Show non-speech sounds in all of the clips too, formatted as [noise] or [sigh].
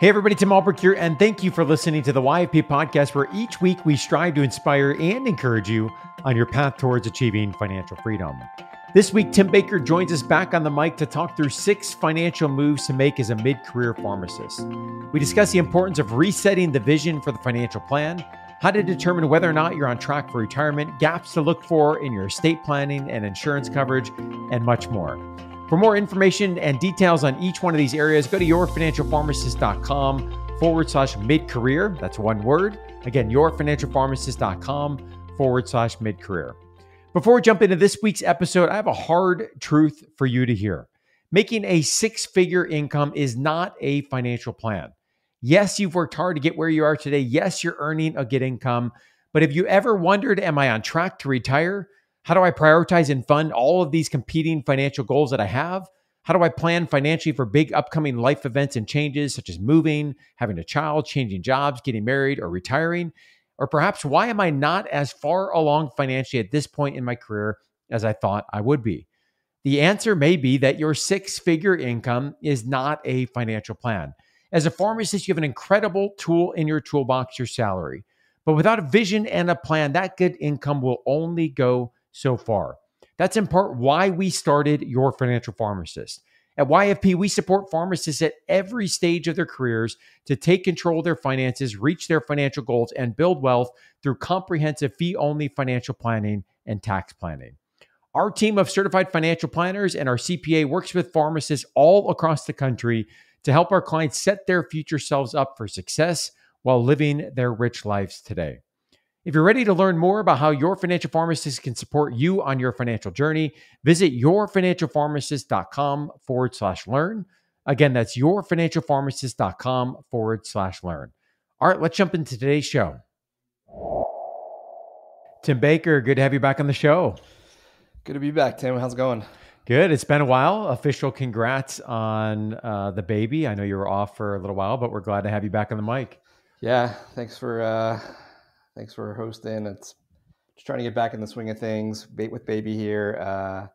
Hey, everybody, Tim Ulbrich here, and thank you for listening to the YFP podcast, where each week we strive to inspire and encourage you on your path towards achieving financial freedom. This week, Tim Baker joins us back on the mic to talk through six financial moves to make as a mid career pharmacist. We discuss the importance of resetting the vision for the financial plan, how to determine whether or not you're on track for retirement, gaps to look for in your estate planning and insurance coverage, and much more. For more information and details on each one of these areas, go to yourfinancialpharmacist.com forward slash mid career. That's one word. Again, yourfinancialpharmacist.com forward slash mid career. Before we jump into this week's episode, I have a hard truth for you to hear. Making a six figure income is not a financial plan. Yes, you've worked hard to get where you are today. Yes, you're earning a good income. But have you ever wondered, am I on track to retire? How do I prioritize and fund all of these competing financial goals that I have? How do I plan financially for big upcoming life events and changes, such as moving, having a child, changing jobs, getting married, or retiring? Or perhaps why am I not as far along financially at this point in my career as I thought I would be? The answer may be that your six figure income is not a financial plan. As a pharmacist, you have an incredible tool in your toolbox, your salary. But without a vision and a plan, that good income will only go so far. That's in part why we started Your Financial Pharmacist. At YFP, we support pharmacists at every stage of their careers to take control of their finances, reach their financial goals, and build wealth through comprehensive fee only financial planning and tax planning. Our team of certified financial planners and our CPA works with pharmacists all across the country to help our clients set their future selves up for success while living their rich lives today. If you're ready to learn more about how your financial pharmacist can support you on your financial journey, visit yourfinancialpharmacist.com forward slash learn. Again, that's yourfinancialpharmacist.com forward slash learn. All right, let's jump into today's show. Tim Baker, good to have you back on the show. Good to be back, Tim. How's it going? Good. It's been a while. Official congrats on uh, the baby. I know you were off for a little while, but we're glad to have you back on the mic. Yeah, thanks for uh, Thanks for hosting. It's just trying to get back in the swing of things. Bait with baby here. Uh,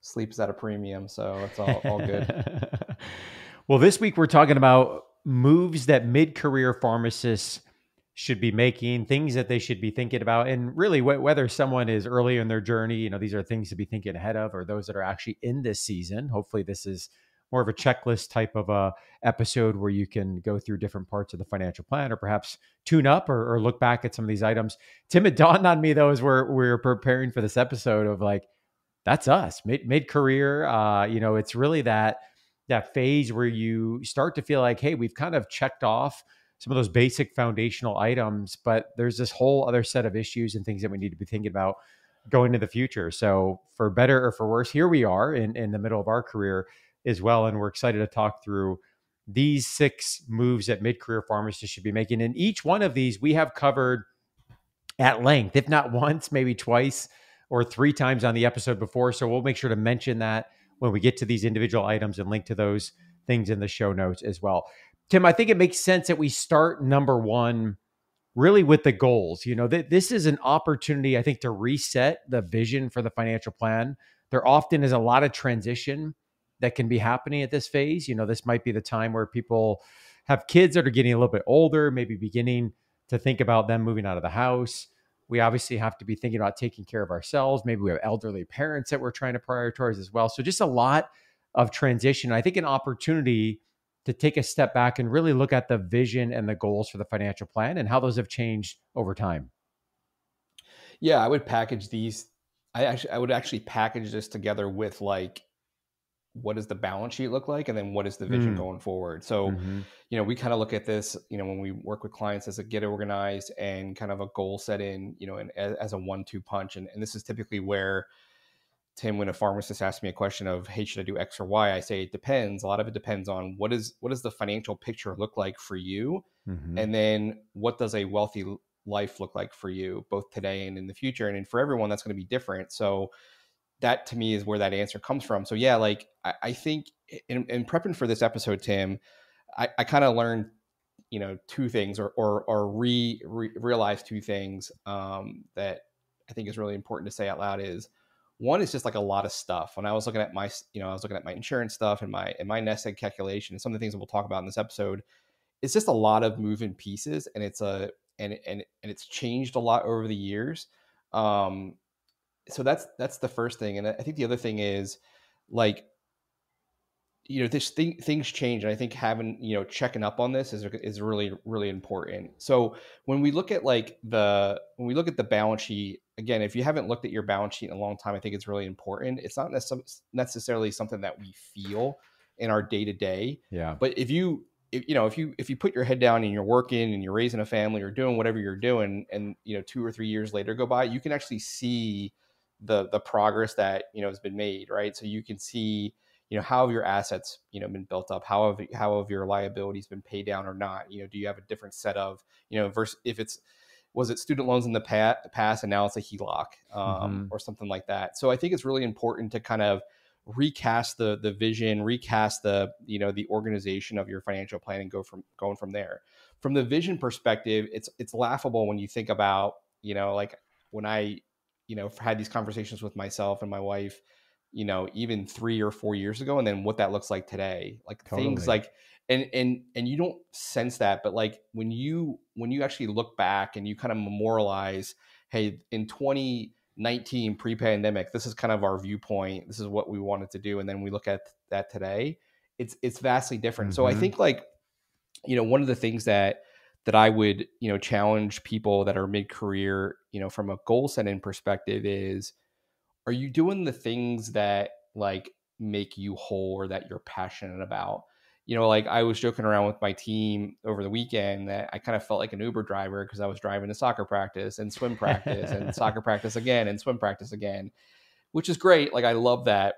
sleep's at a premium, so it's all, all good. [laughs] well, this week we're talking about moves that mid-career pharmacists should be making, things that they should be thinking about, and really wh- whether someone is early in their journey, you know, these are things to be thinking ahead of, or those that are actually in this season. Hopefully, this is more of a checklist type of a episode where you can go through different parts of the financial plan or perhaps tune up or, or look back at some of these items. Tim, it dawned on me though as we're we're preparing for this episode of like that's us mid mid career. Uh, you know, it's really that that phase where you start to feel like, hey, we've kind of checked off some of those basic foundational items, but there's this whole other set of issues and things that we need to be thinking about going to the future. So for better or for worse, here we are in, in the middle of our career as well. And we're excited to talk through these six moves that mid career pharmacists should be making. And each one of these we have covered at length, if not once, maybe twice or three times on the episode before. So we'll make sure to mention that when we get to these individual items and link to those things in the show notes as well. Tim, I think it makes sense that we start number one really with the goals. You know, th- this is an opportunity, I think, to reset the vision for the financial plan. There often is a lot of transition that can be happening at this phase. You know, this might be the time where people have kids that are getting a little bit older, maybe beginning to think about them moving out of the house. We obviously have to be thinking about taking care of ourselves. Maybe we have elderly parents that we're trying to prioritize as well. So just a lot of transition. I think an opportunity to take a step back and really look at the vision and the goals for the financial plan and how those have changed over time. Yeah, I would package these. I actually, I would actually package this together with like what does the balance sheet look like and then what is the vision mm. going forward so mm-hmm. you know we kind of look at this you know when we work with clients as a get organized and kind of a goal set in you know and as, as a one-two punch and, and this is typically where tim when a pharmacist asks me a question of hey should i do x or y i say it depends a lot of it depends on what is what does the financial picture look like for you mm-hmm. and then what does a wealthy life look like for you both today and in the future and for everyone that's going to be different so that to me is where that answer comes from. So yeah, like I, I think in, in, prepping for this episode, Tim, I, I kind of learned, you know, two things or or, or re, re realize two things um, that I think is really important to say out loud is one is just like a lot of stuff. When I was looking at my, you know, I was looking at my insurance stuff and my and my nest egg calculation and some of the things that we'll talk about in this episode, it's just a lot of moving pieces and it's a and and and it's changed a lot over the years um so that's that's the first thing and i think the other thing is like you know this thing things change and i think having you know checking up on this is is really really important. So when we look at like the when we look at the balance sheet again if you haven't looked at your balance sheet in a long time i think it's really important. It's not necessarily something that we feel in our day to day yeah. but if you if, you know if you if you put your head down and you're working and you're raising a family or doing whatever you're doing and you know two or three years later go by you can actually see the the progress that you know has been made right? So you can see you know how have your assets you know been built up? How have how have your liabilities been paid down or not? You know do you have a different set of you know versus if it's was it student loans in the past and now it's a HELOC um, mm-hmm. or something like that? So I think it's really important to kind of recast the the vision recast the you know the organization of your financial plan and go from going from there. From the vision perspective it's it's laughable when you think about you know like when I you know had these conversations with myself and my wife you know even three or four years ago and then what that looks like today like totally. things like and and and you don't sense that but like when you when you actually look back and you kind of memorialize hey in 2019 pre-pandemic this is kind of our viewpoint this is what we wanted to do and then we look at that today it's it's vastly different mm-hmm. so i mm-hmm. think like you know one of the things that that i would you know challenge people that are mid-career you know from a goal setting perspective is are you doing the things that like make you whole or that you're passionate about? You know, like I was joking around with my team over the weekend that I kind of felt like an Uber driver because I was driving to soccer practice and swim practice and [laughs] soccer practice again and swim practice again, which is great. Like I love that.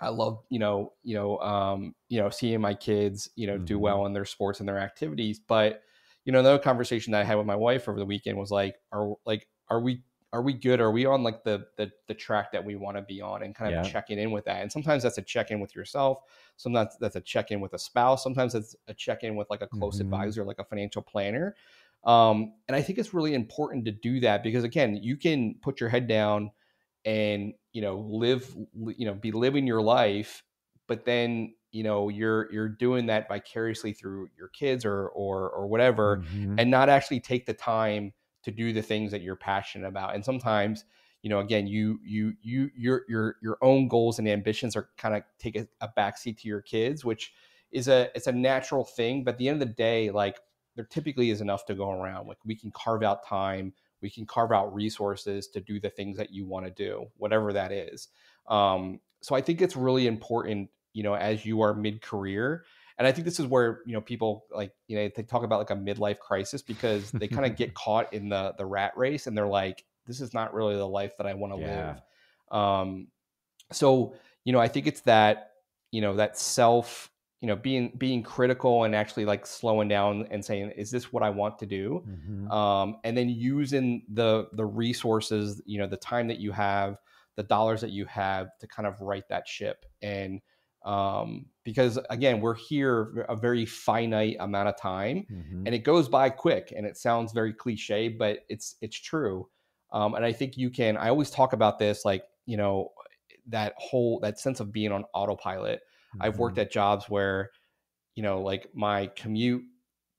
I love, you know, you know, um, you know, seeing my kids, you know, mm-hmm. do well in their sports and their activities. But, you know, another conversation that I had with my wife over the weekend was like, are like, are we are we good? Are we on like the the, the track that we want to be on and kind of yeah. checking in with that? And sometimes that's a check in with yourself. Sometimes that's a check in with a spouse. Sometimes it's a check in with like a close mm-hmm. advisor, like a financial planner. Um, and I think it's really important to do that because again, you can put your head down and you know live you know be living your life, but then you know you're you're doing that vicariously through your kids or or or whatever, mm-hmm. and not actually take the time to do the things that you're passionate about. And sometimes, you know, again, you you you your your your own goals and ambitions are kind of take a, a backseat to your kids, which is a it's a natural thing. But at the end of the day, like there typically is enough to go around. Like we can carve out time, we can carve out resources to do the things that you want to do, whatever that is. Um, so I think it's really important, you know, as you are mid career and I think this is where you know people like you know they talk about like a midlife crisis because they kind of get [laughs] caught in the the rat race and they're like, this is not really the life that I want to yeah. live. Um, so you know, I think it's that you know that self you know being being critical and actually like slowing down and saying is this what i want to do mm-hmm. um, and then using the the resources you know the time that you have the dollars that you have to kind of right that ship and um, because again we're here a very finite amount of time mm-hmm. and it goes by quick and it sounds very cliche but it's it's true um, and i think you can i always talk about this like you know that whole that sense of being on autopilot mm-hmm. i've worked mm-hmm. at jobs where you know like my commute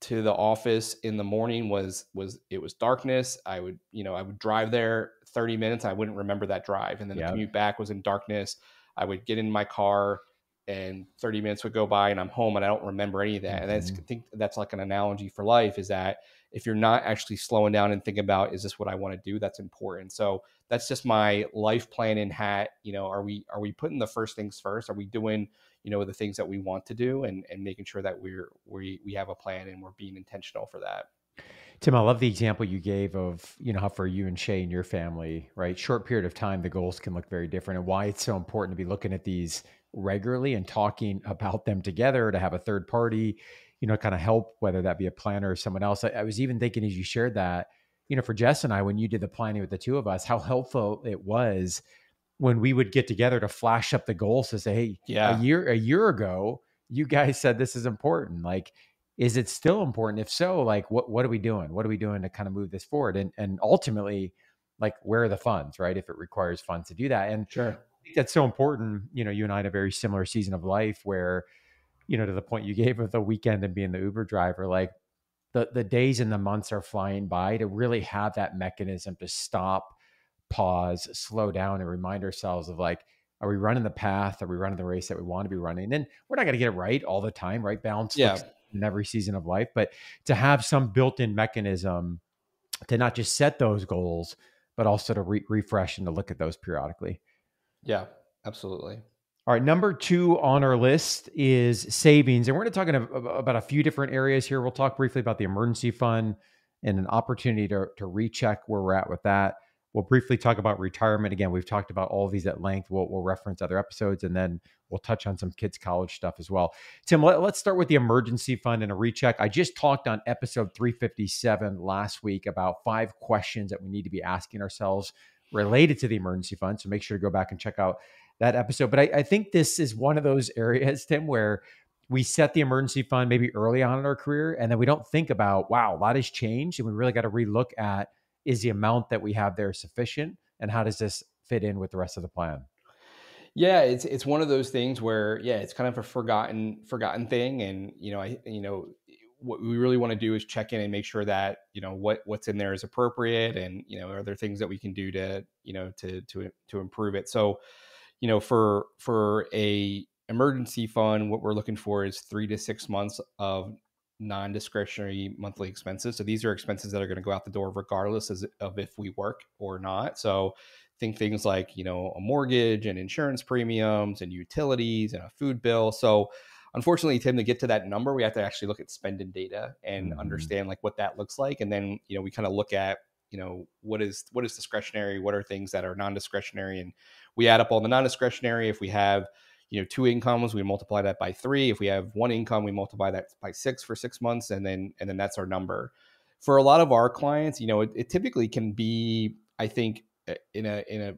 to the office in the morning was was it was darkness i would you know i would drive there 30 minutes i wouldn't remember that drive and then yep. the commute back was in darkness i would get in my car and 30 minutes would go by and I'm home and I don't remember any of that. Mm-hmm. And that's, I think that's like an analogy for life is that if you're not actually slowing down and thinking about, is this what I want to do? That's important. So that's just my life plan in hat. You know, are we, are we putting the first things first? Are we doing, you know, the things that we want to do and, and making sure that we're, we, we have a plan and we're being intentional for that. Tim, I love the example you gave of, you know, how for you and Shay and your family, right? Short period of time, the goals can look very different and why it's so important to be looking at these regularly and talking about them together to have a third party, you know, kind of help, whether that be a planner or someone else. I, I, was even thinking as you shared that, you know, for Jess and I, when you did the planning with the two of us, how helpful it was when we would get together to flash up the goals to say, hey, yeah. a year a year ago, you guys said this is important. Like, is it still important? If so, like what what are we doing? What are we doing to kind of move this forward? And and ultimately, like where are the funds, right? If it requires funds to do that. And sure that's so important. You know, you and I had a very similar season of life where you know, to the point you gave of the weekend and being the Uber driver, like the the days and the months are flying by to really have that mechanism to stop, pause, slow down, and remind ourselves of like, are we running the path? Are we running the race that we want to be running? And we're not going to get it right all the time, right? Balance yeah. in every season of life, but to have some built-in mechanism to not just set those goals, but also to re- refresh and to look at those periodically. Yeah, absolutely. All right, number two on our list is savings. And we're going to talk about a few different areas here. We'll talk briefly about the emergency fund and an opportunity to, to recheck where we're at with that. We'll briefly talk about retirement. Again, we've talked about all of these at length. We'll, we'll reference other episodes and then we'll touch on some kids' college stuff as well. Tim, let, us start with the emergency fund and a recheck. I just talked on episode 357 last week about five questions that we need to be asking ourselves related to the emergency fund. So make sure to go back and check out that episode. But I, I think this is one of those [laughs] areas, Tim, where we set the emergency fund maybe early on in our career and then we don't think about, wow, a lot has changed. And we really got to relook at is the amount that we have there sufficient and how does this fit in with the rest of the plan yeah it's it's one of those things where yeah it's kind of a forgotten forgotten thing and you know i you know what we really want to do is check in and make sure that you know what what's in there is appropriate and you know are there things that we can do to you know to to to improve it so you know for for a emergency fund what we're looking for is three to six months of non-discretionary monthly expenses. So these are expenses that are going to go out the door regardless of if we work or not. So think things like, you know, a mortgage and insurance premiums and utilities and a food bill. So unfortunately, Tim, to get to that number, we have to actually look at spending data and mm-hmm. understand like what that looks like. And then, you know, we kind of look at, you know, what is what is discretionary, what are things that are non-discretionary, and we add up all the non-discretionary. If we have you know two incomes we multiply that by three if we have one income we multiply that by six for six months and then and then that's our number for a lot of our clients you know it, it typically can be i think in a in a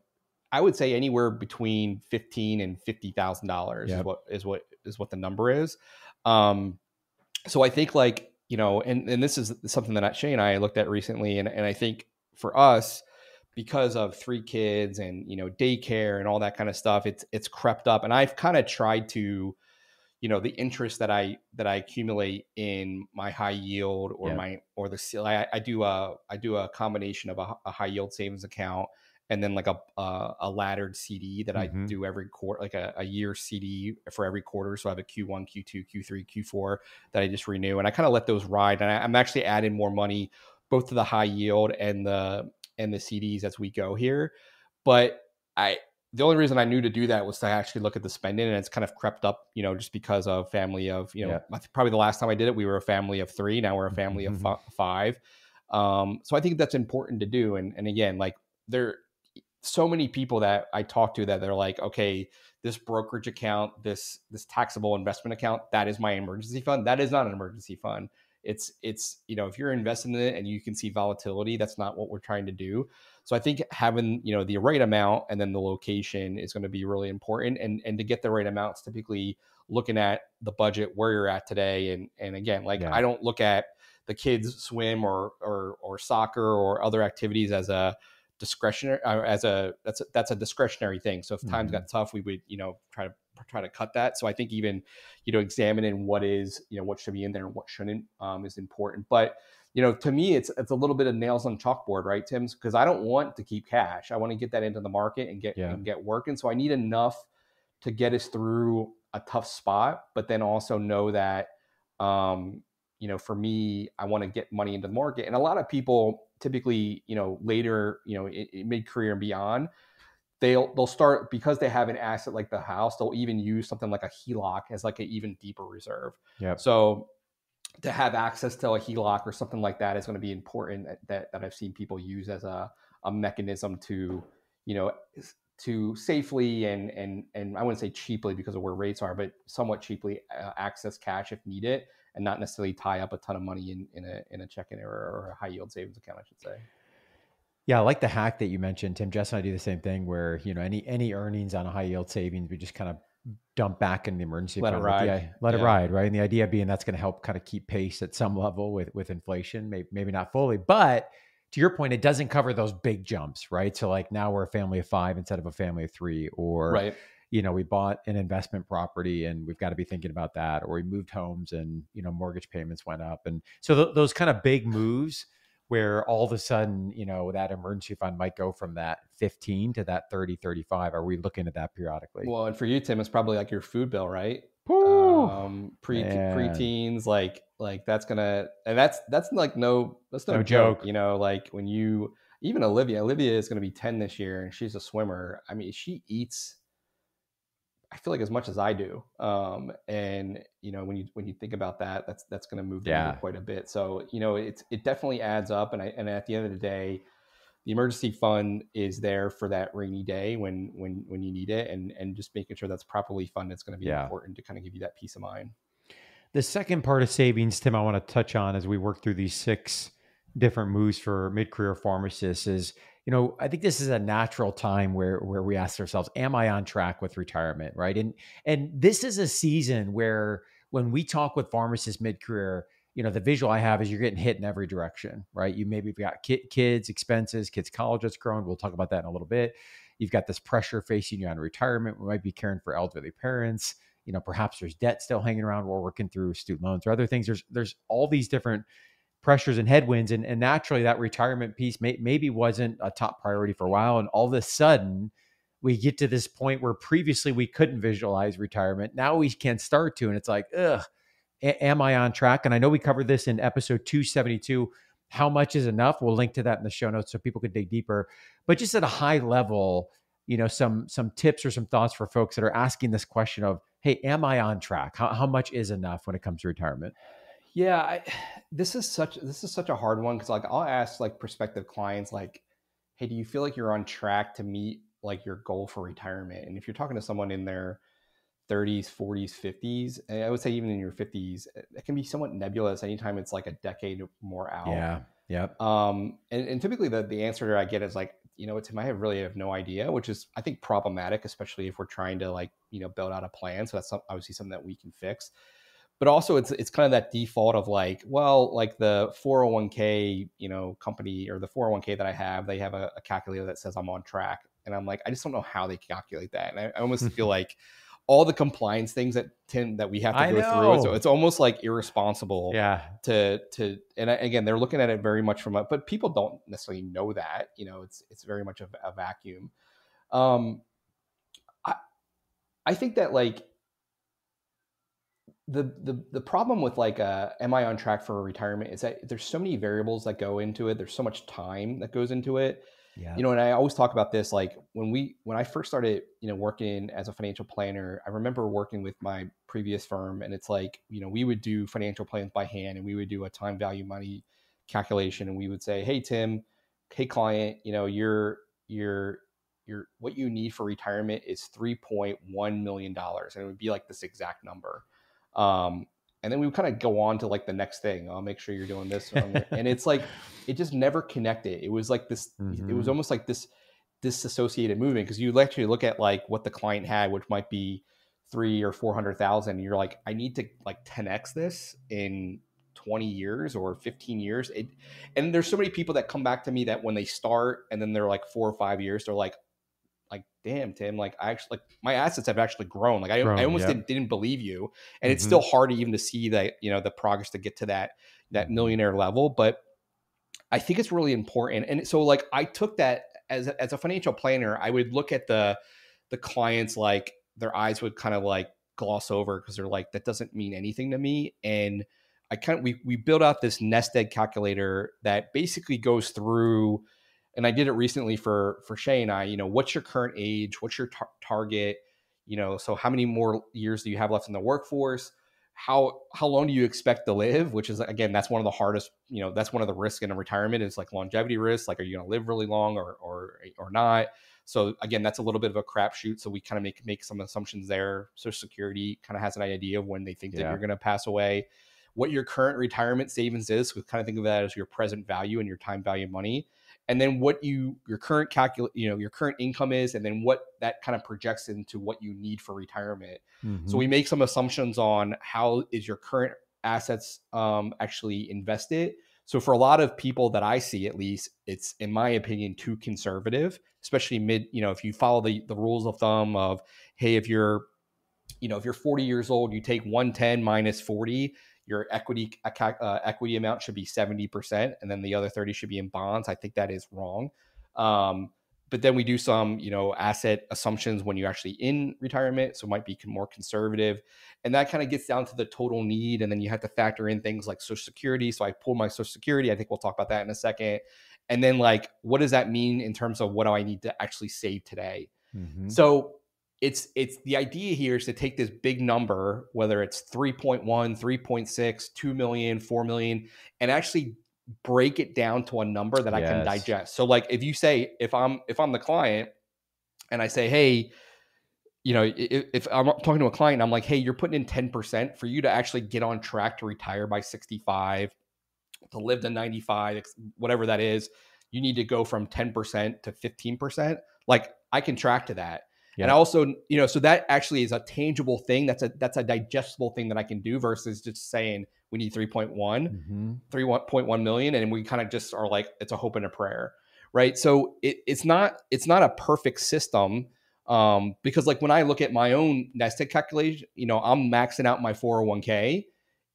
i would say anywhere between 15 and 50 thousand yep. dollars is what is what is what the number is um so i think like you know and and this is something that shay and i looked at recently and, and i think for us because of three kids and you know daycare and all that kind of stuff it's it's crept up and i've kind of tried to you know the interest that i that i accumulate in my high yield or yeah. my or the I, I do a i do a combination of a, a high yield savings account and then like a a, a laddered cd that mm-hmm. i do every quarter like a, a year cd for every quarter so i have a q1 q2 q3 q4 that i just renew and i kind of let those ride and I, i'm actually adding more money both to the high yield and the and the CDs as we go here. But I the only reason I knew to do that was to actually look at the spending, and it's kind of crept up, you know, just because of family of, you know, yeah. probably the last time I did it, we were a family of three. Now we're a family of f- five. Um, so I think that's important to do. And and again, like there, so many people that I talk to that they're like, okay, this brokerage account, this this taxable investment account, that is my emergency fund. That is not an emergency fund it's it's you know if you're investing in it and you can see volatility that's not what we're trying to do so i think having you know the right amount and then the location is going to be really important and and to get the right amounts typically looking at the budget where you're at today and and again like yeah. i don't look at the kids swim or or or soccer or other activities as a discretionary uh, as a that's a, that's a discretionary thing so if times mm-hmm. got tough we would you know try to try to cut that. So I think even you know examining what is you know what should be in there and what shouldn't um, is important. But you know to me it's it's a little bit of nails on chalkboard, right, Tim's? Because I don't want to keep cash. I want to get that into the market and get yeah. and get working. So I need enough to get us through a tough spot, but then also know that um, you know for me I want to get money into the market. And a lot of people typically you know later you know mid career and beyond they'll they'll start because they have an asset like the house they'll even use something like a HELOC as like an even deeper reserve yeah so to have access to a HELOC or something like that is going to be important that, that I've seen people use as a, a mechanism to you know to safely and and and I wouldn't say cheaply because of where rates are but somewhat cheaply uh, access cash if needed and not necessarily tie up a ton of money in in a in a checking or, or a high yield savings account I should say yeah, I like the hack that you mentioned, Tim. Jess and I do the same thing where, you know, any any earnings on a high yield savings, we just kind of dump back in the emergency let fund. It ride. The, let yeah. it ride, right? And the idea being that's going to help kind of keep pace at some level with with inflation, maybe, maybe not fully, but to your point, it doesn't cover those big jumps, right? So like now we're a family of five instead of a family of three, or right you know, we bought an investment property and we've got to be thinking about that, or we moved homes and, you know, mortgage payments went up. And so th- those kind of big moves where all of a sudden, you know, that emergency fund might go from that 15 to that 30, 35. Are we looking at that periodically? Well, and for you, Tim, it's probably like your food bill, right? Um, pre preteens, like like that's gonna and that's that's like no that's no, no joke. joke. You know, like when you even Olivia, Olivia is gonna be 10 this year and she's a swimmer. I mean, she eats I feel like as much as I do. Um, and you know, when you when you think about that, that's that's going to move yeah. quite a bit. So you know, it's it definitely adds up. And I and at the end of the day, the emergency fund is there for that rainy day when when when you need it, and and just making sure that's properly funded is going to be yeah. important to kind of give you that peace of mind. The second part of savings, Tim, I want to touch on as we work through these six different moves for mid-career pharmacists is you know, I think this is a natural time where where we ask ourselves, am I on track with retirement, right? And and this is a season where when we talk with pharmacists mid-career, you know, the visual I have is you're getting hit in every direction, right? You maybe got kids expenses, kids college that's grown. We'll talk about that in a little bit. You've got this pressure facing you on retirement. We might be caring for elderly parents. You know, perhaps there's debt still hanging around. We're working through student loans or other things. There's there's all these different pressures and headwinds. And, and naturally, that retirement piece may, maybe wasn't a top priority for a while. And all of a sudden, we get to this point where previously we couldn't visualize retirement. Now we can start to. And it's like, ugh, a- am I on track? And I know we covered this in episode 272. How much is enough? We'll link to that in the show notes so people can dig deeper. But just at a high level, you know, some some tips or some thoughts for folks that are asking this question of, hey, am I on track? How, how much is enough when it comes to retirement? Yeah, I, [sighs] this is such this is such a hard one because like I'll ask like prospective clients like, hey, do you feel like you're on track to meet like your goal for retirement? And if you're talking to someone in their 30s, 40s, 50s, I would say even in your 50s, it can be somewhat nebulous anytime it's like a decade or more out. Yeah. Yep. Um, and, and typically the, the answer I get is like, you know, Tim, I have really have no idea, which is I think problematic, especially if we're trying to like, you know, build out a plan. So that's some, obviously something that we can fix but also it's it's kind of that default of like well like the 401k you know company or the 401k that i have they have a, a calculator that says i'm on track and i'm like i just don't know how they calculate that and i, I almost feel [laughs] like all the compliance things that tend that we have to I go know. through so it's almost like irresponsible yeah to to and again they're looking at it very much from a but people don't necessarily know that you know it's it's very much a, a vacuum um i i think that like the the the problem with like uh am i on track for retirement is that there's so many variables that go into it. There's so much time that goes into it. Yeah. you know and i always talk about this like when we when i first started you know working as a financial planner i remember working with my previous firm and it's like you know we would do financial plans by hand and we would do a time value money calculation and we would say hey tim hey client you know your your your what you need for retirement is 3.1 million dollars and it would be like this exact number um, and then we would kind of go on to like the next thing. I'll make sure you're doing this, and it's like [laughs] it just never connected. It was like this. Mm-hmm. It was mm-hmm. almost like this disassociated movement because you actually look at like what the client had, which might be three or four hundred thousand. You're like, I need to like 10x this in 20 years or 15 years. It, and there's so many people that come back to me that when they start and then they're like four or five years, they're like, damn, Tim, like I actually like my assets have actually grown. Like I, grown, I almost yep. didn't, didn't, believe you. And mm-hmm. it's still hard even to see that, you know, the progress to get to that, that mm-hmm. millionaire level. But I think it's really important. And so like I took that as a, as a financial planner, I would look at the, the clients, like their eyes would kind of like gloss over because they're like, that doesn't mean anything to me. And I kind of, we, we built out this nest egg calculator that basically goes through, and I did it recently for for Shay and I. You know, what's your current age? What's your tar- target? You know, so how many more years do you have left in the workforce? How how long do you expect to live? Which is again, that's one of the hardest. You know, that's one of the risks in a retirement is like longevity risks. Like, are you going to live really long or or or not? So again, that's a little bit of a crapshoot. So we kind of make make some assumptions there. Social Security kind of has an idea of when they think yeah. that you're going to pass away. What your current retirement savings is, we kind of think of that as your present value and your time value of money and then what you your current calculate you know your current income is and then what that kind of projects into what you need for retirement mm-hmm. so we make some assumptions on how is your current assets um, actually invested So for a lot of people that I see, at least, it's in my opinion too conservative, especially mid. You know, if you follow the the rules of thumb of hey, if you're you know if you're 40 years old, you take 110 minus 40, your equity uh, equity amount should be 70%, and then the other 30 should be in bonds. I think that is wrong. Um, but then we do some you know asset assumptions when you're actually in retirement so it might be more conservative and that kind of gets down to the total need and then you have to factor in things like social security so i pull my social security i think we'll talk about that in a second and then like what does that mean in terms of what do i need to actually save today mm-hmm. so it's it's the idea here is to take this big number whether it's 3.1 3.6 2 million 4 million and actually break it down to a number that yes. I can digest. So like if you say if I'm if I'm the client and I say, "Hey, you know, if, if I'm talking to a client, I'm like, "Hey, you're putting in 10% for you to actually get on track to retire by 65, to live to 95, whatever that is, you need to go from 10% to 15%." Like I can track to that. Yeah. And I also, you know, so that actually is a tangible thing. That's a that's a digestible thing that I can do versus just saying we need 3.1, mm-hmm. 3.1 million, and we kind of just are like it's a hope and a prayer, right? So it, it's not it's not a perfect system um, because like when I look at my own nest egg calculation, you know, I'm maxing out my 401k,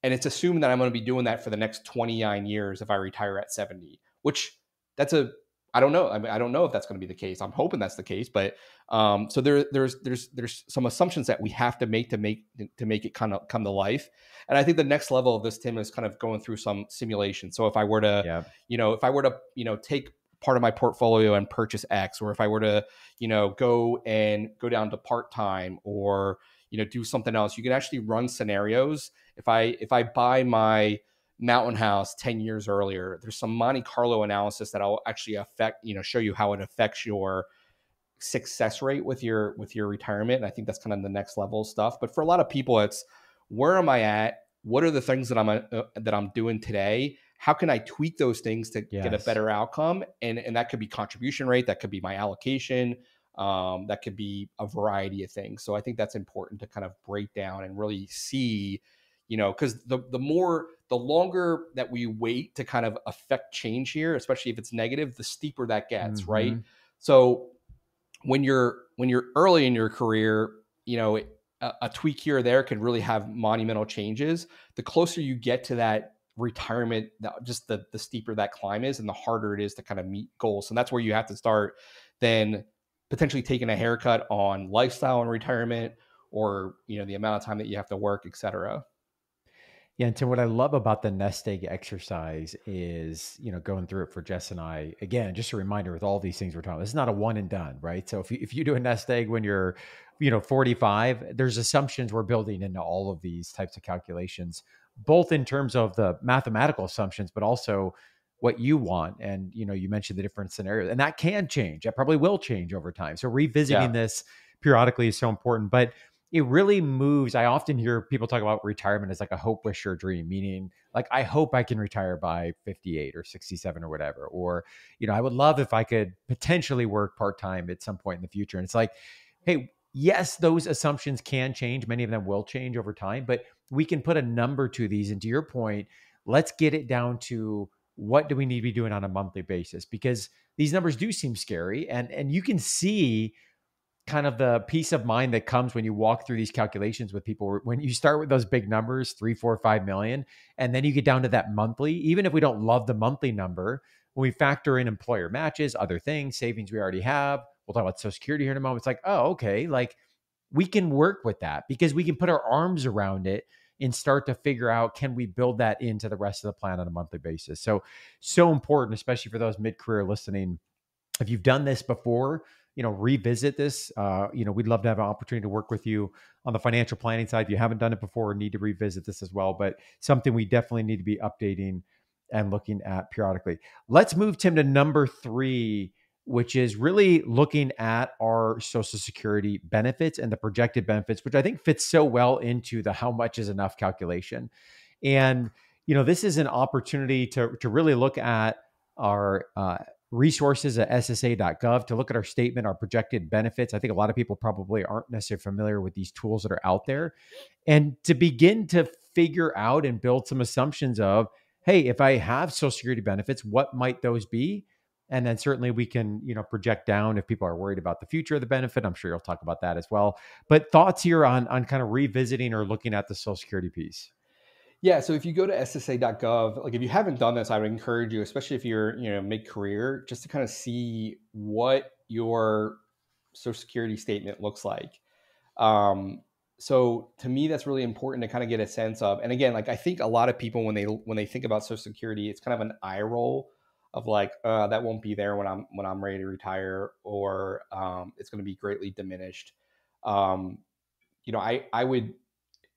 and it's assuming that I'm going to be doing that for the next 29 years if I retire at 70, which that's a I don't know. I mean, I don't know if that's going to be the case. I'm hoping that's the case, but um, so there, there's, there's, there's some assumptions that we have to make to make to make it kind of come to life. And I think the next level of this, Tim, is kind of going through some simulation. So if I were to, yeah. you know, if I were to, you know, take part of my portfolio and purchase X, or if I were to, you know, go and go down to part time, or you know, do something else, you can actually run scenarios. If I if I buy my Mountain House 10 years earlier. There's some Monte Carlo analysis that'll actually affect, you know, show you how it affects your success rate with your with your retirement. And I think that's kind of the next level stuff. But for a lot of people, it's where am I at? What are the things that I'm uh, that I'm doing today? How can I tweak those things to yes. get a better outcome? And and that could be contribution rate, that could be my allocation, um, that could be a variety of things. So I think that's important to kind of break down and really see you know, because the the more the longer that we wait to kind of affect change here, especially if it's negative, the steeper that gets, mm-hmm. right? So when you're when you're early in your career, you know, a, a tweak here or there could really have monumental changes. The closer you get to that retirement, just the the steeper that climb is, and the harder it is to kind of meet goals. And that's where you have to start then potentially taking a haircut on lifestyle and retirement, or you know the amount of time that you have to work, et cetera. Yeah, and Tim, what I love about the nest egg exercise is, you know, going through it for Jess and I, again, just a reminder with all these things we're talking about, this is not a one and done, right? So if you, if you do a nest egg when you're, you know, 45, there's assumptions we're building into all of these types of calculations, both in terms of the mathematical assumptions, but also what you want. And, you know, you mentioned the different scenarios, and that can change. That probably will change over time. So revisiting yeah. this periodically is so important. But it really moves. I often hear people talk about retirement as like a hope, wish, or dream, meaning like I hope I can retire by 58 or 67 or whatever. Or, you know, I would love if I could potentially work part time at some point in the future. And it's like, hey, yes, those assumptions can change. Many of them will change over time, but we can put a number to these. And to your point, let's get it down to what do we need to be doing on a monthly basis because these numbers do seem scary and and you can see kind of the peace of mind that comes when you walk through these calculations with people when you start with those big numbers three four five million and then you get down to that monthly even if we don't love the monthly number when we factor in employer matches other things savings we already have we'll talk about social security here in a moment it's like oh okay like we can work with that because we can put our arms around it and start to figure out can we build that into the rest of the plan on a monthly basis? So so important especially for those mid-career listening. If you've done this before you know, revisit this. Uh, you know, we'd love to have an opportunity to work with you on the financial planning side. If you haven't done it before, need to revisit this as well. But something we definitely need to be updating and looking at periodically. Let's move Tim to number three, which is really looking at our Social Security benefits and the projected benefits, which I think fits so well into the how much is enough calculation. And you know, this is an opportunity to to really look at our uh, resources at ssa.gov to look at our statement, our projected benefits. I think a lot of people probably aren't necessarily familiar with these tools that are out there. And to begin to figure out and build some assumptions of hey, if I have Social Security benefits, what might those be? And then certainly we can, you know, project down if people are worried about the future of the benefit. I'm sure you'll talk about that as well. But thoughts here on on kind of revisiting or looking at the Social Security piece. Yeah, so if you go to SSA.gov, like if you haven't done this, I would encourage you, especially if you're, you know, mid career, just to kind of see what your Social Security statement looks like. Um, so to me, that's really important to kind of get a sense of. And again, like I think a lot of people when they when they think about Social Security, it's kind of an eye roll of like, uh, that won't be there when I'm when I'm ready to retire, or um, it's going to be greatly diminished. Um, you know, I I would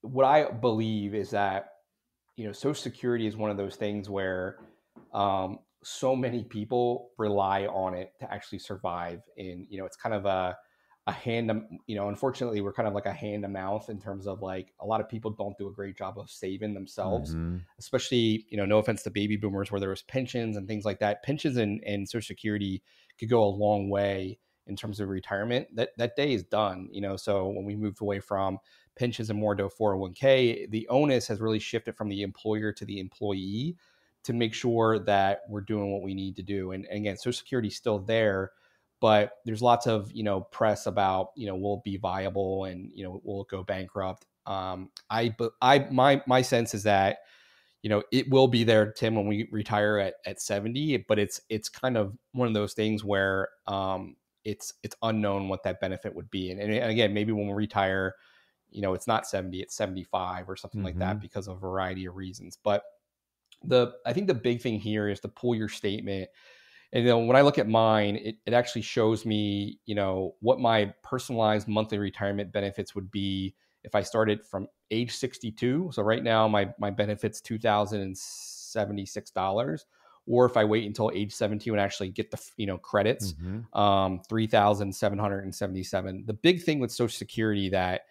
what I believe is that you know, Social Security is one of those things where um, so many people rely on it to actually survive. And you know, it's kind of a a hand, you know, unfortunately, we're kind of like a hand to mouth in terms of like a lot of people don't do a great job of saving themselves, mm-hmm. especially, you know, no offense to baby boomers where there was pensions and things like that. Pensions and, and Social Security could go a long way in terms of retirement. That that day is done, you know. So when we moved away from pensions and more to a 401k, the onus has really shifted from the employer to the employee to make sure that we're doing what we need to do. And, and again, Social Security is still there, but there's lots of you know press about you know will it be viable and you know will it go bankrupt. Um, I I my my sense is that you know it will be there, Tim, when we retire at at 70. But it's it's kind of one of those things where um, it's it's unknown what that benefit would be. And, and again, maybe when we retire you know it's not 70 it's 75 or something mm-hmm. like that mm-hmm. because of a variety of reasons but the i think the big thing here is to pull your statement and then when i look at mine it, it actually shows me you know what my personalized monthly retirement benefits would be if i started from age 62 so right now my my benefits $2076 or if I wait until age 17 and actually get the you know credits, mm-hmm. um, 3,777. The big thing with Social Security that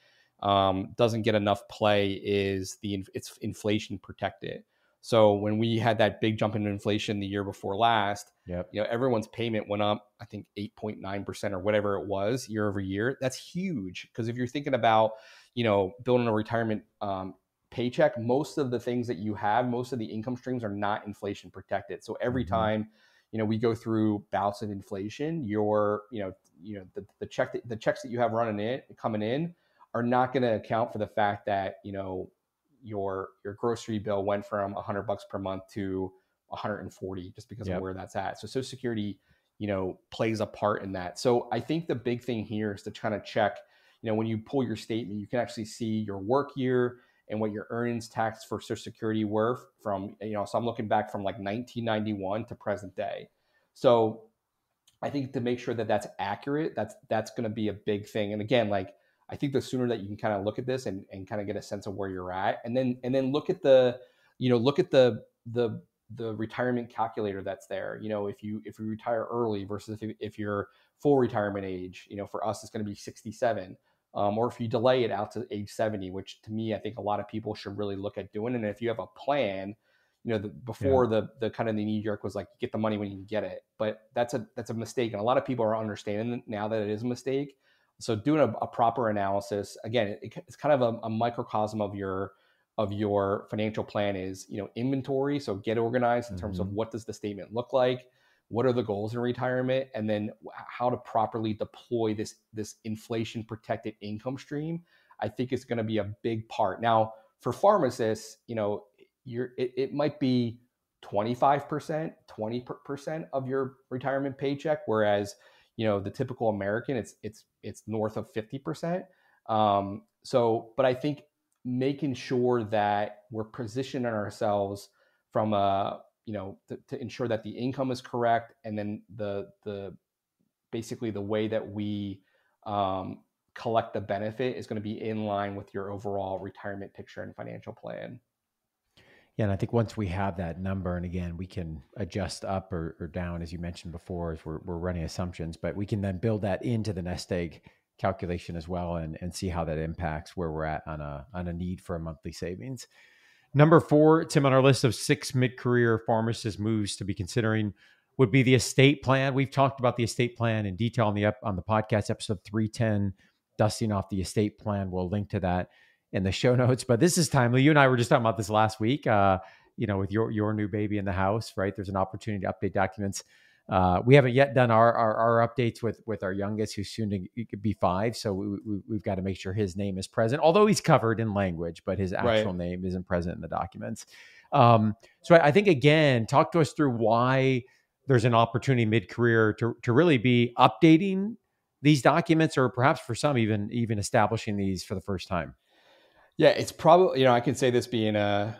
um, doesn't get enough play is the it's inflation protected. So when we had that big jump in inflation the year before last, yep. you know, everyone's payment went up, I think 8.9% or whatever it was year over year. That's huge. Because if you're thinking about, you know, building a retirement um, paycheck, most of the things that you have, most of the income streams are not inflation protected. So every mm-hmm. time, you know, we go through bouts of inflation, your, you know, you know, the, the check that the checks that you have running in coming in are not going to account for the fact that you know your your grocery bill went from 100 bucks per month to 140 just because yep. of where that's at. So Social Security, you know, plays a part in that. So I think the big thing here is to kind of check, you know, when you pull your statement, you can actually see your work year and what your earnings tax for Social Security were from, you know, so I'm looking back from like 1991 to present day. So I think to make sure that that's accurate, that's that's going to be a big thing. And again, like I think the sooner that you can kind of look at this and, and kind of get a sense of where you're at, and then and then look at the, you know, look at the the the retirement calculator that's there. You know, if you if you retire early versus if, if you're full retirement age, you know, for us it's going to be 67. Um, or if you delay it out to age 70, which to me I think a lot of people should really look at doing. And if you have a plan, you know, the, before yeah. the the kind of the knee jerk was like get the money when you can get it, but that's a that's a mistake, and a lot of people are understanding now that it is a mistake. So doing a, a proper analysis, again, it, it's kind of a, a, microcosm of your of your financial plan is you know inventory. So get organized in mm-hmm. terms of mm-hmm. what does the statement look like, what are the goals in retirement, and then how to properly deploy this this inflation protected income stream. I think is going to be a big part. Now for pharmacists, you know, you're it, it might be 25%, 20% of your retirement paycheck, whereas you know the typical American, it's it's it's north of fifty percent. Um, so, but I think making sure that we're positioning ourselves from a you know to, to ensure that the income is correct, and then the the basically the way that we um, collect the benefit is going to be in line with your overall retirement picture and financial plan. Yeah, and I think once we have that number, and again, we can adjust up or, or down, as you mentioned before, as we're, we're running assumptions, but we can then build that into the nest egg calculation as well and, and see how that impacts where we're at on a, on a need for a monthly savings. Number four, Tim, on our list of six mid career pharmacist moves to be considering would be the estate plan. We've talked about the estate plan in detail on the up on the podcast episode 310, dusting off the estate plan. We'll link to that in the show notes. But this is timely. You and I were just talking about this last week. Uh, you know, with your your new baby in the house, right? There's an opportunity to update documents. Uh, we haven't yet done our, our, our updates with with our youngest, who's soon to be five. So we, we, have got to make sure his name is present, although he's covered in language, but his actual right. name isn't present in the documents. Um, so I, I think again, talk to us through why there's an opportunity mid career to to really be updating these documents, or perhaps for some even even establishing these for the first time. Yeah, it's probably you know I can say this being a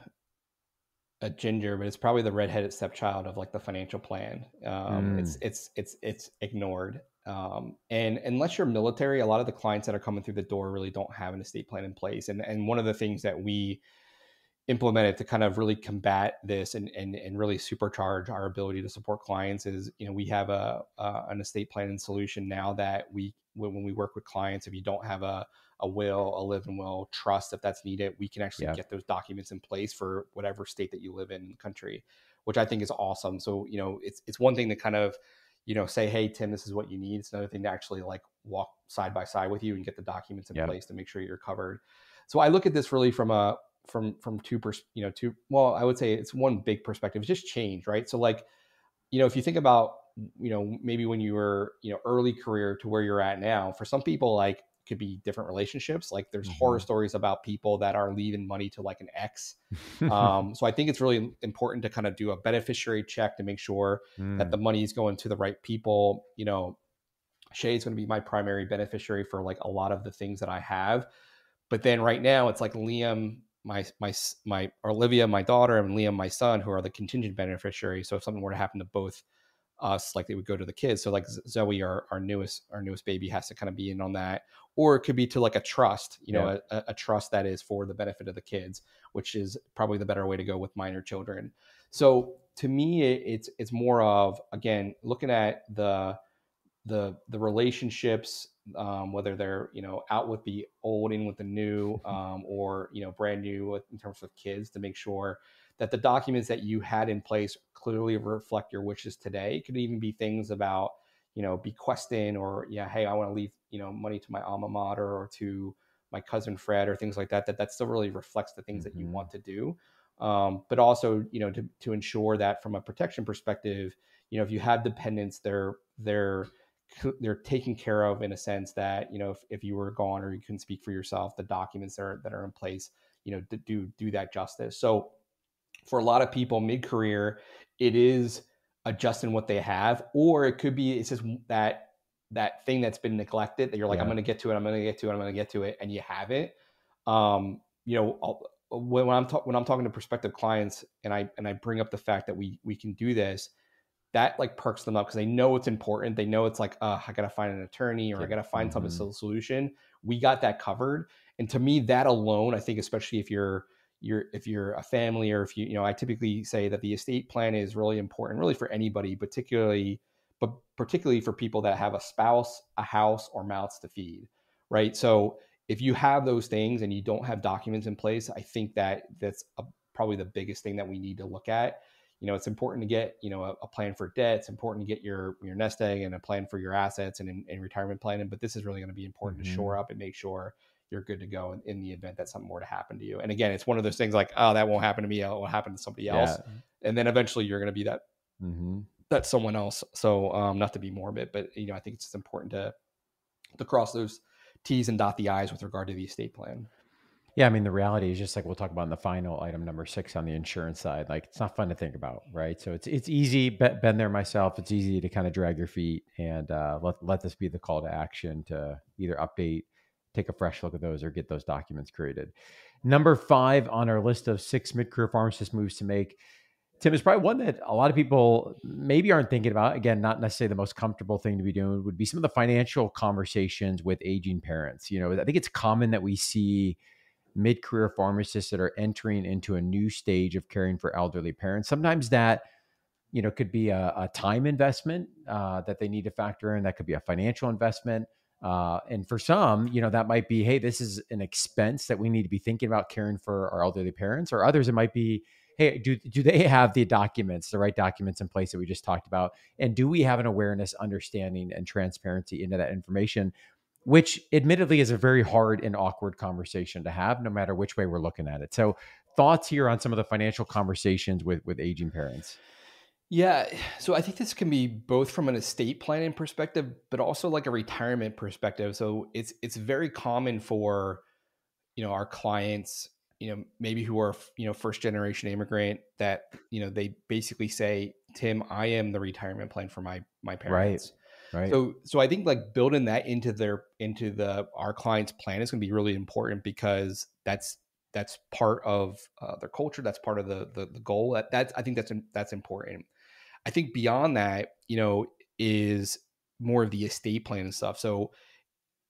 a ginger, but it's probably the redheaded stepchild of like the financial plan. Um, mm. It's it's it's it's ignored. Um, and unless you're military, a lot of the clients that are coming through the door really don't have an estate plan in place. And and one of the things that we implemented to kind of really combat this and, and, and really supercharge our ability to support clients is you know we have a, an estate planning solution now that we when we work with clients if you don't have a, a will a living will trust if that's needed we can actually yeah. get those documents in place for whatever state that you live in the country which i think is awesome so you know it's it's one thing to kind of you know say hey tim this is what you need it's another thing to actually like walk side by side with you and get the documents in yeah. place to make sure you're covered so i look at this really from a from from two pers- you know two well i would say it's one big perspective it's just change right so like you know if you think about you know maybe when you were you know early career to where you're at now for some people like could be different relationships like there's mm-hmm. horror stories about people that are leaving money to like an ex [laughs] um, so i think it's really important to kind of do a beneficiary check to make sure mm. that the money is going to the right people you know shay is going to be my primary beneficiary for like a lot of the things that i have but then right now it's like liam my my my Olivia, my daughter, and Liam, my son, who are the contingent beneficiaries. So if something were to happen to both us, like they would go to the kids. So like Zoe, our our newest our newest baby, has to kind of be in on that, or it could be to like a trust, you know, yeah. a, a trust that is for the benefit of the kids, which is probably the better way to go with minor children. So to me, it, it's it's more of again looking at the the the relationships um, whether they're you know out with the old in with the new [laughs] um, or you know brand new in terms of kids to make sure that the documents that you had in place clearly reflect your wishes today it could even be things about you know bequesting or yeah hey i want to leave you know money to my alma mater or to my cousin fred or things like that that that still really reflects the things mm-hmm. that you want mm-hmm. to do um, but also you know to, to ensure that from a protection perspective you know if you have dependents they're they're they're taken care of in a sense that you know if, if you were gone or you couldn't speak for yourself the documents that are that are in place you know do do that justice so for a lot of people mid-career it is adjusting what they have or it could be it's just that that thing that's been neglected that you're like yeah. i'm going to get to it i'm going to get to it i'm going to get to it and you have it um you know I'll, when, when i'm ta- when i'm talking to prospective clients and i and i bring up the fact that we we can do this that like perks them up because they know it's important. They know it's like, uh, I gotta find an attorney or yeah. I gotta find mm-hmm. some solution. We got that covered. And to me, that alone, I think, especially if you're you're if you're a family or if you you know, I typically say that the estate plan is really important, really for anybody, particularly but particularly for people that have a spouse, a house, or mouths to feed, right? So if you have those things and you don't have documents in place, I think that that's a, probably the biggest thing that we need to look at you know it's important to get you know a, a, plan for debt it's important to get your your nest egg and a plan for your assets and in, in retirement planning but this is really going to be important mm-hmm. to shore up and make sure you're good to go in, in, the event that something were to happen to you and again it's one of those things like oh that won't happen to me it will happen to somebody else yeah. and then eventually you're going to be that mm-hmm. that someone else so um, not to be morbid but you know i think it's important to to cross those t's and dot the i's with regard to the estate plan yeah, I mean, the reality is just like we'll talk about in the final item number six on the insurance side. Like, it's not fun to think about, right? So it's it's easy. Been there myself. It's easy to kind of drag your feet and uh, let let this be the call to action to either update, take a fresh look at those, or get those documents created. Number five on our list of six mid-career pharmacist moves to make. Tim is probably one that a lot of people maybe aren't thinking about. Again, not necessarily the most comfortable thing to be doing. Would be some of the financial conversations with aging parents. You know, I think it's common that we see mid career pharmacists that are entering into a new stage of caring for elderly parents. Sometimes that you know could be a, a time investment uh, that they need to factor in. That could be a financial investment. Uh, and for some, you know, that might be, hey, this is an expense that we need to be thinking about caring for our elderly parents. Or others, it might be, hey, do do they have the documents, the right documents in place that we just talked about? And do we have an awareness, understanding, and transparency into that information which admittedly is a very hard and awkward conversation to have no matter which way we're looking at it so thoughts here on some of the financial conversations with with aging parents? Yeah, so I think this can be both from an estate planning perspective, but also like a retirement perspective. So it's it's very common for you know our clients, you know, maybe who are you know first generation immigrant that you know they basically say, Tim, I am the retirement plan for my my parents. Right. Right. So so I think like building that into their into the our clients plan is going to be really important because that's that's part of uh, their culture. That's part of the the, the goal. That that's I think that's that's important. I think beyond that, you know, is more of the estate plan and stuff. So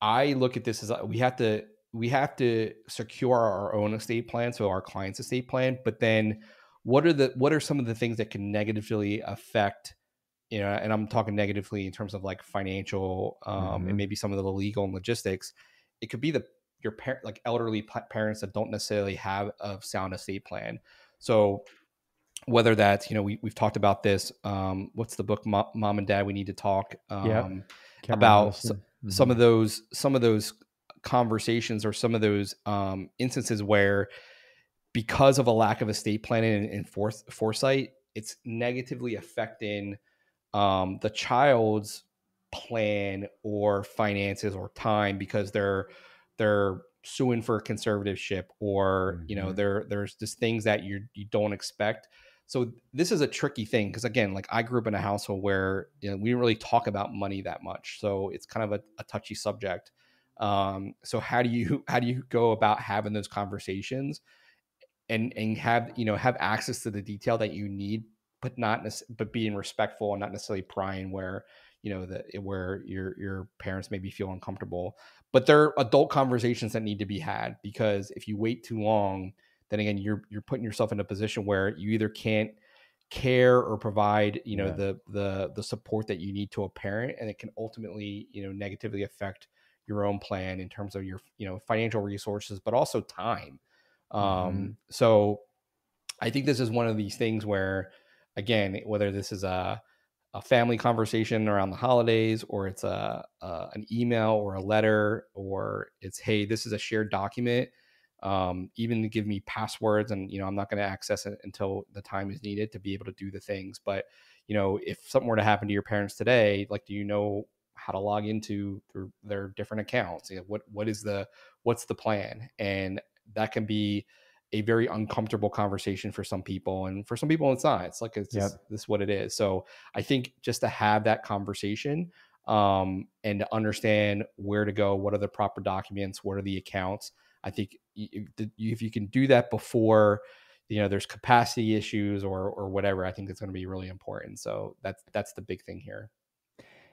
I look at this as we have to we have to secure our own estate plan, so our client's estate plan. But then, what are the what are some of the things that can negatively affect? You know, and I'm talking negatively in terms of like financial um, mm-hmm. and maybe some of the legal and logistics. It could be the your parent like elderly parents that don't necessarily have a sound estate plan. So whether that's you know we, we've talked about this um, what's the book mom, mom, and dad we need to talk um, yeah. about so, mm-hmm. some of those some of those conversations or some of those um, instances where because of a lack of estate planning and, and forth, foresight it's negatively affecting um, the child's plan or finances or time because they're they're suing for conservatorship or mm-hmm. you know mm-hmm. there there's just things that you you don't expect so this is a tricky thing because again, like I grew up in a household where you know, we didn't really talk about money that much, so it's kind of a, a touchy subject. Um, so how do you [laughs] how do you go about having those conversations and and have you know have access to the detail that you need, but not but being respectful and not necessarily prying where you know that where your your parents maybe feel uncomfortable. But there are adult conversations that need to be had because if you wait too long then again you're you're putting yourself in a position where you either can't care or provide you know yeah. the the the support that you need to a parent and it can ultimately you know negatively affect your own plan in terms of your you know financial resources but also time um mm-hmm. so i think this is one of these things where again whether this is a a family conversation around the holidays or it's a, a an email or a letter or it's hey this is a shared document um, even to give me passwords and you know i'm not going to access it until the time is needed to be able to do the things but you know if something were to happen to your parents today like do you know how to log into their different accounts? You know, what what is the what's the plan? And that can be a very uncomfortable conversation for some people and for some people it's not it's like it's yep. just, this is what it is. So i think just to have that conversation um, and to understand where to go what are the proper documents what are the accounts I think if you can do that before you know there's capacity issues or or whatever, I think it's going to be really important. So that's that's the big thing here.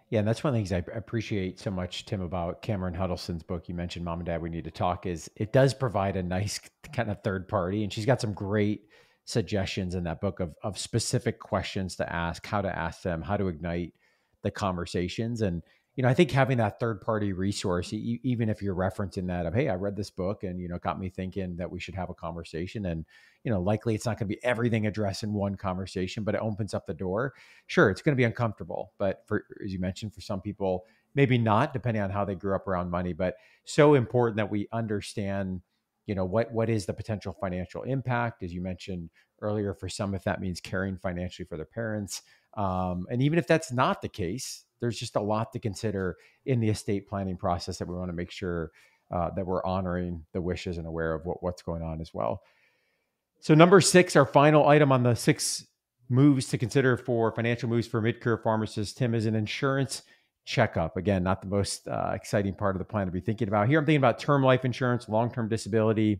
Yeah, and that's one of the things I appreciate so much, Tim, about Cameron Huddleston's book. You mentioned "Mom and Dad, We Need to Talk." Is it does provide a nice kind of third party, and she's got some great suggestions in that book of of specific questions to ask, how to ask them, how to ignite the conversations, and you know, I think having that third party resource, even if you're referencing that of, hey, I read this book and, you know, got me thinking that we should have a conversation. And, you know, likely it's not going to be everything addressed in one conversation, but it opens up the door. Sure, it's going to be uncomfortable. But for, as you mentioned, for some people, maybe not, depending on how they grew up around money. But so important that we understand, you know, what what is the potential financial impact, as you mentioned earlier, for some, if that means caring financially for their parents. Um, and even if that's not the case, there's just a lot to consider in the estate planning process that we want to make sure uh, that we're honoring the wishes and aware of what, what's going on as well. So, number six, our final item on the six moves to consider for financial moves for mid career pharmacists, Tim, is an insurance checkup. Again, not the most uh, exciting part of the plan to be thinking about. Here, I'm thinking about term life insurance, long term disability,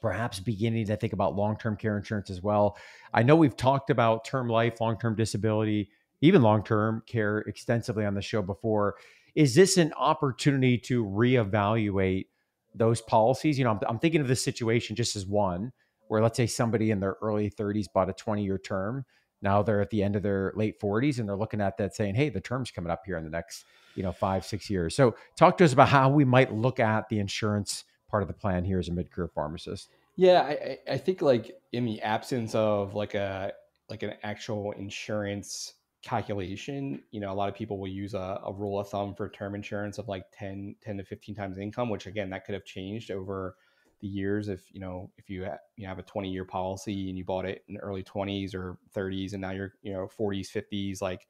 perhaps beginning to think about long term care insurance as well. I know we've talked about term life, long term disability even long term care extensively on the show before. Is this an opportunity to reevaluate those policies? You know, I'm, I'm thinking of this situation just as one where let's say somebody in their early 30s bought a 20 year term. Now they're at the end of their late 40s and they're looking at that saying, hey, the term's coming up here in the next, you know, five, six years. So talk to us about how we might look at the insurance part of the plan here as a mid-career pharmacist. Yeah, I, I think like in the absence of like a like an actual insurance calculation you know a lot of people will use a, a, rule of thumb for term insurance of like 10 10 to 15 times income which again that could have changed over the years. If you know if you ha- you have a 20 year policy and you bought it in early 20s or 30s, and now you're you know 40s, 50s, like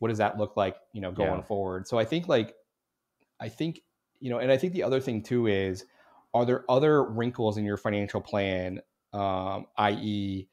what does that look like you know going yeah. forward? So I think like I think you know, and I think the other thing too is are there other wrinkles in your financial plan, um, i.e.,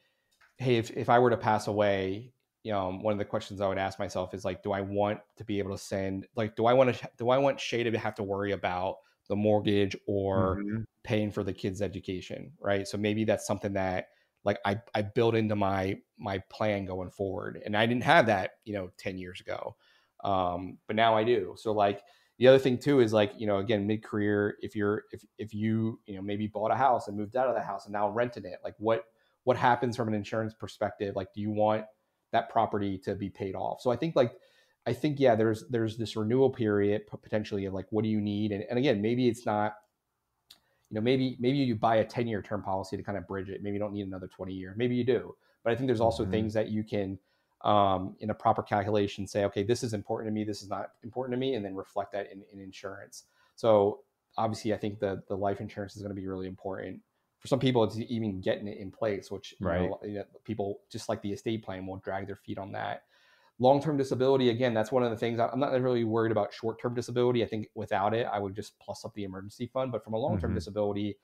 hey, if, if I were to pass away, you know, one of the questions I would ask myself is like, do I want to be able to send, like, do I want to, do I want Shay to have to worry about the mortgage or mm-hmm. paying for the kids' education, right? So maybe that's something that like I, I built into my my plan going forward, and I didn't have that, you know, ten years ago, um, but now I do. So like the other thing too is like you know again mid career if you're if if you you know maybe bought a house and moved out of the house and now rented it like what what happens from an insurance perspective like do you want that property to be paid off. So i think like i think yeah there's there's this renewal period potentially of like what do you need? And, and again maybe it's not you know maybe maybe you buy a 10 year term policy to kind of bridge it. Maybe you don't need another 20 year. Maybe you do. But i think there's also mm-hmm. things that you can um, in a proper calculation say okay this is important to me this is not important to me and then reflect that in, in insurance. So obviously i think the the life insurance is going to be really important for some people it's even getting it in place which right. know, people just like the estate plan will drag their feet on that. Long-term disability again that's one of the things i'm not really worried about short-term disability. I think without it i would just plus up the emergency fund. But from a long-term mm-hmm. disability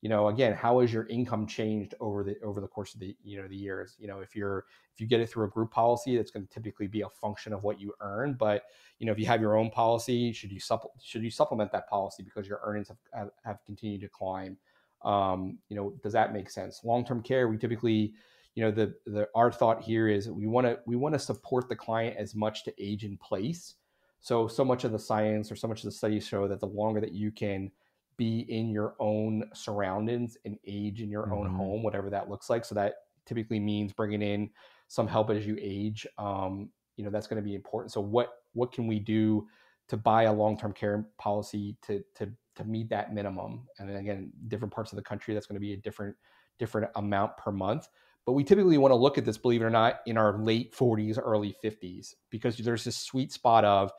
you know again how has your income changed over the over the course of the you know the years? You know if you're if you get it through a group policy that's going to typically be a function of what you earn. But you know if you have your own policy should you supple should you supplement that policy because your earnings have have, have continued to climb um, you know does that make sense long-term care we typically you know the the our thought here is we want to we want to support the client as much to age in place so so much of the science or so much of the studies show that the longer that you can be in your own surroundings and age in your mm-hmm. own home, whatever that looks like. So that typically means bringing in some help as you age. Um, you know, that's going to be important. So what what can we do to buy a long term care policy to to to meet that minimum? And then again, different parts of the country, that's going to be a different different amount per month. But we typically want to look at this, believe it or not, in our late 40s, early 50s, because there's this sweet spot of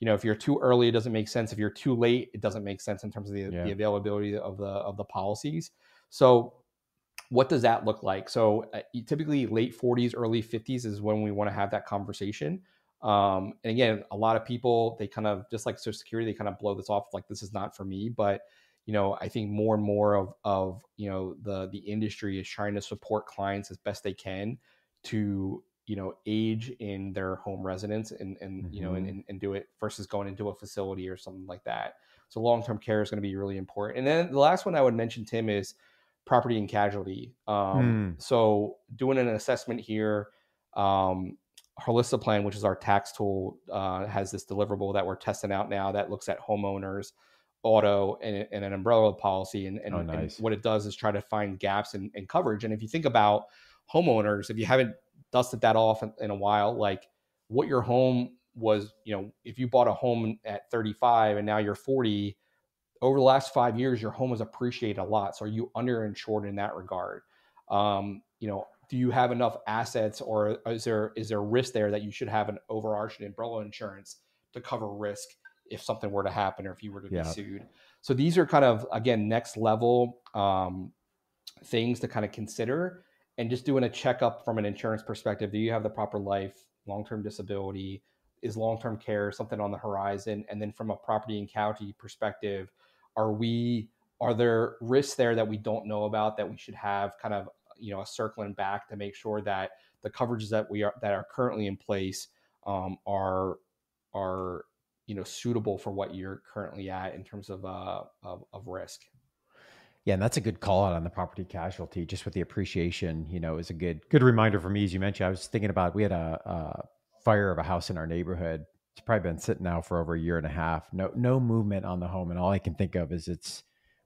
you know if you're too early it doesn't make sense if you're too late it doesn't make sense in terms of the, yeah. the availability of the of the policies so what does that look like so uh, typically late 40s early 50s is when we want to have that conversation um, and again a lot of people they kind of just like social security they kind of blow this off like this is not for me but you know i think more and more of of you know the the industry is trying to support clients as best they can to you know age in their home residence and and mm-hmm. you know and, mm-hmm. and do it versus going into a facility or something like that so long-term care is going to be really important and then the last one i would mention tim is property and casualty um, mm. so doing an assessment here um, Holistiplan which is our tax tool uh, has this deliverable that we're testing out now that looks at homeowners auto and, and an umbrella policy and, and, oh, nice. and, what it does is try to find gaps in, in coverage and if you think about homeowners if you haven't dusted that off in, in a while, like what your home was, you know, if you bought a home at 35 and now you're 40, over the last five years, your home has appreciated a lot. So are you underinsured in that regard? Um, you know, do you have enough assets or is there is there risk there that you should have an overarching umbrella insurance to cover risk if something were to happen or if you were to yeah. be sued? So these are kind of again next level um, things to kind of consider and just doing a checkup from an insurance perspective do you have the proper life long-term disability is long-term care something on the horizon and then from a property and casualty perspective are we are there risks there that we don't know about that we should have kind of you know a circling back to make sure that the coverages that we are that are currently in place um, are are you know suitable for what you're currently at in terms of uh, of, of risk yeah, and that's a good call out on the property casualty, just with the appreciation. You know, is a good good reminder for me as you mentioned. I was thinking about we had a, a fire of a house in our neighborhood. It's probably been sitting now for over a year and a half. No no movement on the home, and all I can think of is it's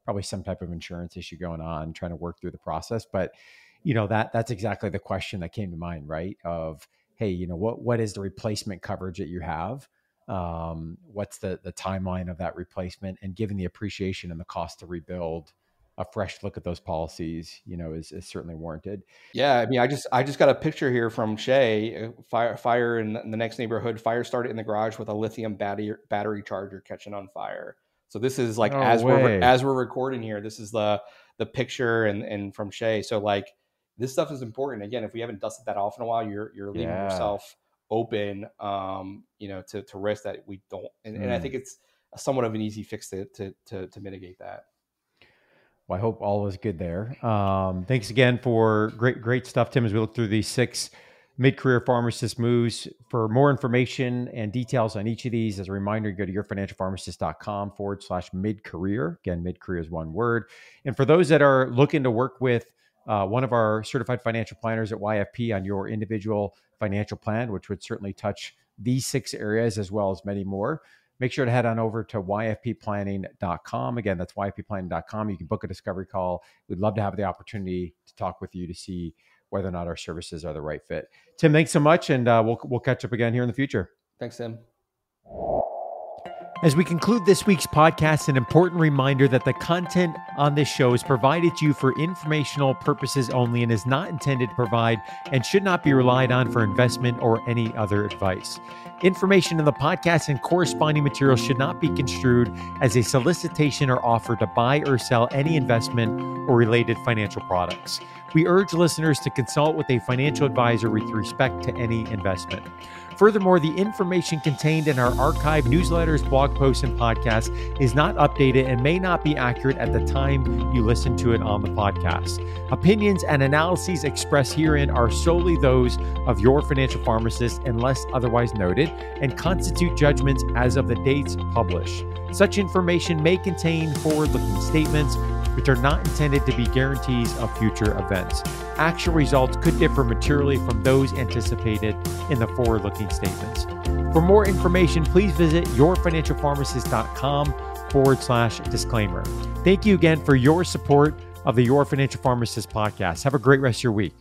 probably some type of insurance issue going on, trying to work through the process. But you know that that's exactly the question that came to mind, right? Of hey, you know what what is the replacement coverage that you have? Um, what's the the timeline of that replacement? And given the appreciation and the cost to rebuild a fresh look at those policies, you know, is, is certainly warranted. Yeah, I mean, I just I just got a picture here from Shay. Uh, fire fire in the next neighborhood. Fire started in the garage with a lithium battery battery charger catching on fire. So this is like as we're as we're recording here, this is the the picture and and from Shay. So like this stuff is important. Again, if we haven't dusted that off in a while, you're you're leaving yeah. yourself open, um, you know, to to risk that we don't. And, mm. and I think it's somewhat of an easy fix to to to, to mitigate that. Well, I hope all is good there. Um, thanks again for great great stuff, Tim. As we look through these six mid-career pharmacist moves. For more information and details on each of these, as a reminder, go to yourfinancialpharmacist.com forward slash mid-career. Again, mid-career is one word. And for those that are looking to work with uh, one of our certified financial planners at YFP on your individual financial plan, which would certainly touch these six areas as well as many more. Make sure to head on over to yfpplanning.com. Again, that's yfpplanning.com. You can book a discovery call. We'd love to have the opportunity to talk with you to see whether or not our services are the right fit. Tim, thanks so much, and uh, we'll we'll catch up again here in the future. Thanks, Tim. As we conclude this week's podcast, an important reminder that the content on this show is provided to you for informational purposes only and is not intended to provide and should not be relied on for investment or any other advice. Information in the podcast and corresponding material should not be construed as a solicitation or offer to buy or sell any investment or related financial products. We urge listeners to consult with a financial advisor with respect to any investment. Furthermore, the information contained in our archive newsletters, blog posts, and podcasts is not updated and may not be accurate at the time you listen to it on the podcast. Opinions and analyses expressed herein are solely those of your financial pharmacist unless otherwise noted and constitute judgments as of the dates published. Such information may contain forward looking statements which are not intended to be guarantees of future events. Actual results could differ materially from those anticipated in the forward looking statements. For more information, please visit yourfinancialpharmacist.com forward slash disclaimer. Thank you again for your support of the Your Financial Pharmacist podcast. Have a great rest of your week.